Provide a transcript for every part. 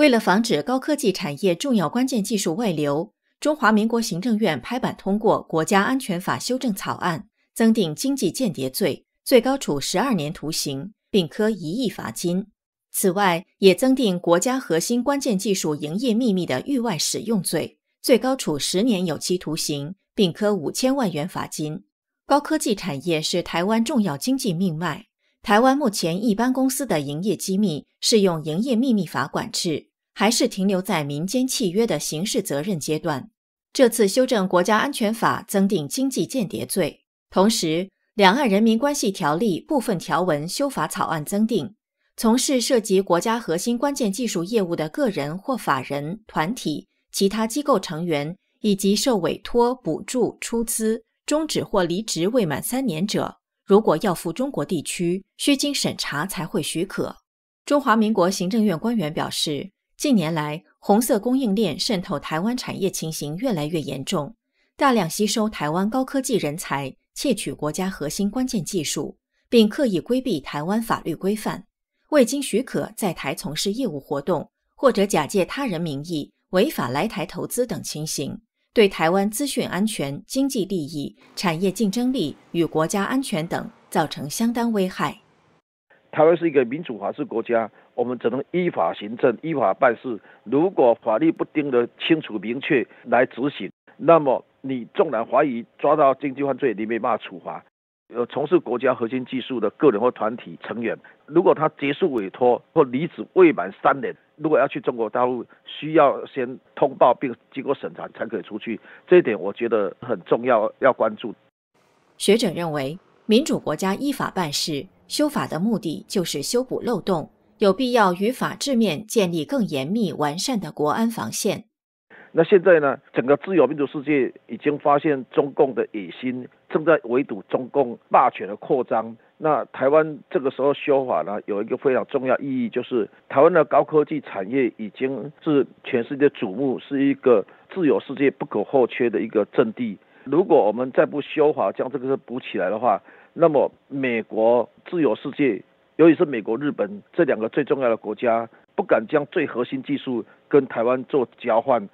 为了防止高科技产业重要关键技术外流，中华民国行政院拍板通过《国家安全法》修正草案，增订经济间谍罪，最高处十二年徒刑，并科一亿罚金。此外，也增订国家核心关键技术营业秘密的域外使用罪，最高处十年有期徒刑，并科五千万元罚金。高科技产业是台湾重要经济命脉。台湾目前一般公司的营业机密是用营业秘密法管制，还是停留在民间契约的刑事责任阶段？这次修正国家安全法，增订经济间谍罪，同时《两岸人民关系条例》部分条文修法草案增订。从事涉及国家核心关键技术业务的个人或法人、团体、其他机构成员，以及受委托、补助、出资、终止或离职未满三年者，如果要赴中国地区，需经审查才会许可。中华民国行政院官员表示，近年来红色供应链渗透台湾产业情形越来越严重，大量吸收台湾高科技人才，窃取国家核心关键技术，并刻意规避台湾法律规范。未经许可在台从事业务活动，或者假借他人名义违法来台投资等情形，对台湾资讯安全、经济利益、产业竞争力与国家安全等造成相当危害。台湾是一个民主法治国家，我们只能依法行政、依法办事。如果法律不定的清楚明确来执行，那么你纵然怀疑抓到经济犯罪，你没办法处罚。呃从事国家核心技术的个人或团体成员，如果他结束委托或离职未满三年，如果要去中国大陆，需要先通报并经过审查才可以出去。这一点我觉得很重要，要关注。学者认为，民主国家依法办事，修法的目的就是修补漏洞，有必要与法治面建立更严密完善的国安防线。那现在呢？整个自由民主世界已经发现中共的野心，正在围堵中共霸权的扩张。那台湾这个时候修法呢，有一个非常重要意义，就是台湾的高科技产业已经是全世界瞩目，是一个自由世界不可或缺的一个阵地。如果我们再不修法，将这个补起来的话，那么美国自由世界，尤其是美国、日本这两个最重要的国家，不敢将最核心技术跟台湾做交换。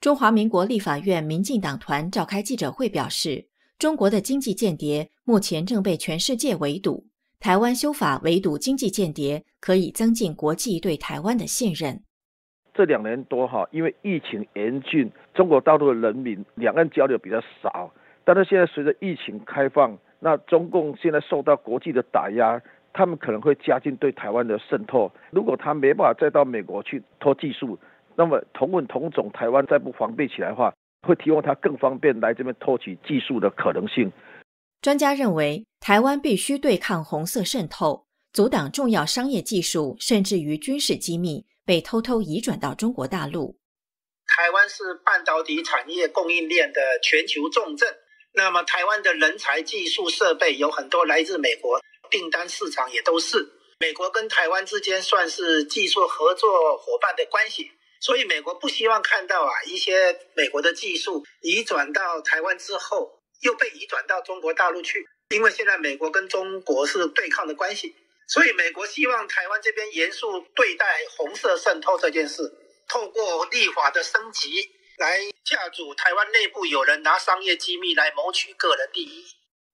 中华民国立法院民进党团召开记者会表示，中国的经济间谍目前正被全世界围堵，台湾修法围堵经济间谍，可以增进国际对台湾的信任。这两年多哈，因为疫情严峻，中国大陆的人民两岸交流比较少，但是现在随着疫情开放，那中共现在受到国际的打压，他们可能会加紧对台湾的渗透。如果他没办法再到美国去偷技术，那么同文同种，台湾再不防备起来的话，会提供他更方便来这边偷取技术的可能性。专家认为，台湾必须对抗红色渗透，阻挡重要商业技术甚至于军事机密被偷偷移转到中国大陆。台湾是半导体产业供应链的全球重镇，那么台湾的人才、技术、设备有很多来自美国，订单市场也都是美国跟台湾之间算是技术合作伙伴的关系。所以美国不希望看到啊一些美国的技术移转到台湾之后又被移转到中国大陆去，因为现在美国跟中国是对抗的关系，所以美国希望台湾这边严肃对待红色渗透这件事，透过立法的升级来架阻台湾内部有人拿商业机密来谋取个人利益。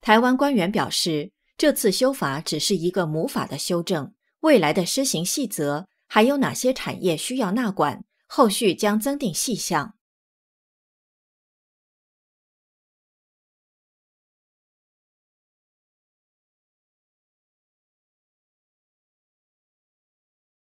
台湾官员表示，这次修法只是一个母法的修正，未来的施行细则还有哪些产业需要纳管？后续将增订细项。